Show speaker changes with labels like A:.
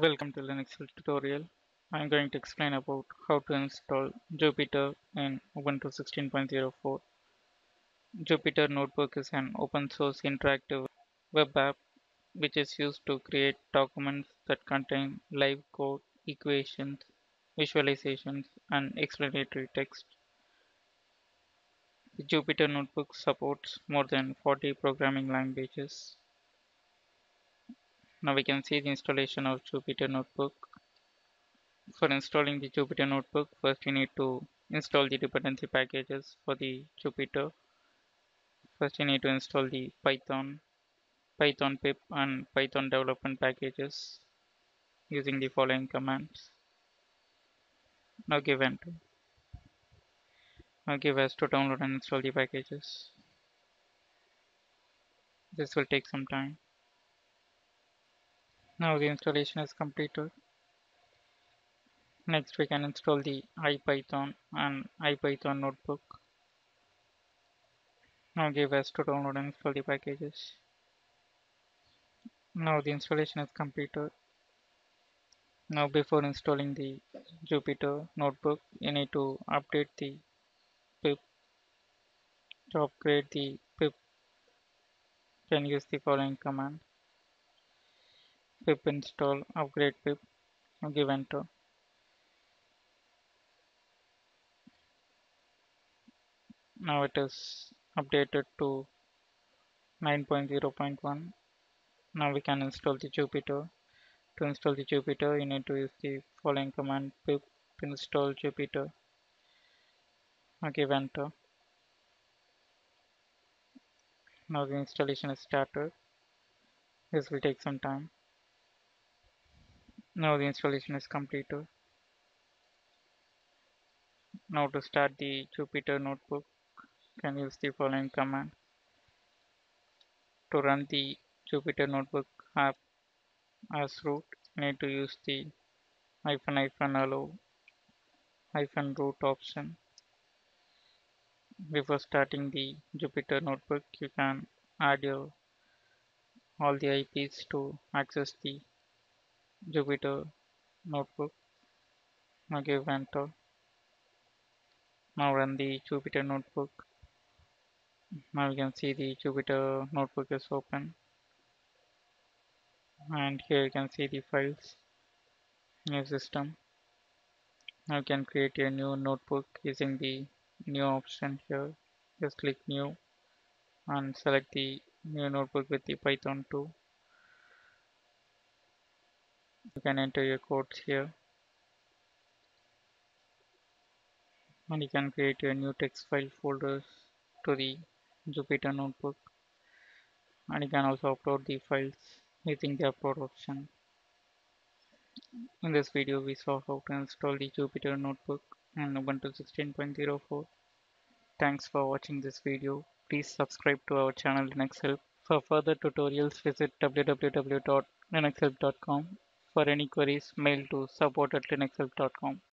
A: Welcome to the Linux tutorial. I'm going to explain about how to install Jupyter in Ubuntu 16.04. Jupyter Notebook is an open source interactive web app which is used to create documents that contain live code, equations, visualizations, and explanatory text. The Jupyter Notebook supports more than 40 programming languages now we can see the installation of Jupyter Notebook. For installing the Jupyter Notebook, first we need to install the dependency packages for the Jupyter. First you need to install the Python, Python pip and Python development packages using the following commands. Now give enter. Now give us to download and install the packages. This will take some time. Now the installation is completed. Next we can install the IPython and IPython notebook. Now give us to download and install the packages. Now the installation is completed. Now before installing the Jupyter notebook, you need to update the pip. To upgrade the pip, you can use the following command pip install upgrade pip give enter. Now it is updated to 9.0.1 now we can install the Jupyter. To install the Jupyter you need to use the following command pip install Jupyter. Give enter. Now the installation is started. This will take some time now the installation is completed. Now to start the Jupyter notebook, can use the following command. To run the Jupyter notebook app as root, need to use the hyphen hyphen allow hyphen root option. Before starting the Jupyter notebook, you can add your all the IPs to access the Jupyter notebook. Now give enter. Now run the Jupyter notebook. Now you can see the Jupyter notebook is open. And here you can see the files. New system. Now you can create a new notebook using the new option here. Just click new and select the new notebook with the Python 2 you can enter your codes here. And you can create your new text file folders to the Jupyter notebook. And you can also upload the files using the upload option. In this video we saw how to install the Jupyter notebook on Ubuntu 16.04 thanks for watching this video. Please subscribe to our channel Linux Help. For further tutorials visit www.linuxhelp.com for any queries, mail to support at linuxhelp.com.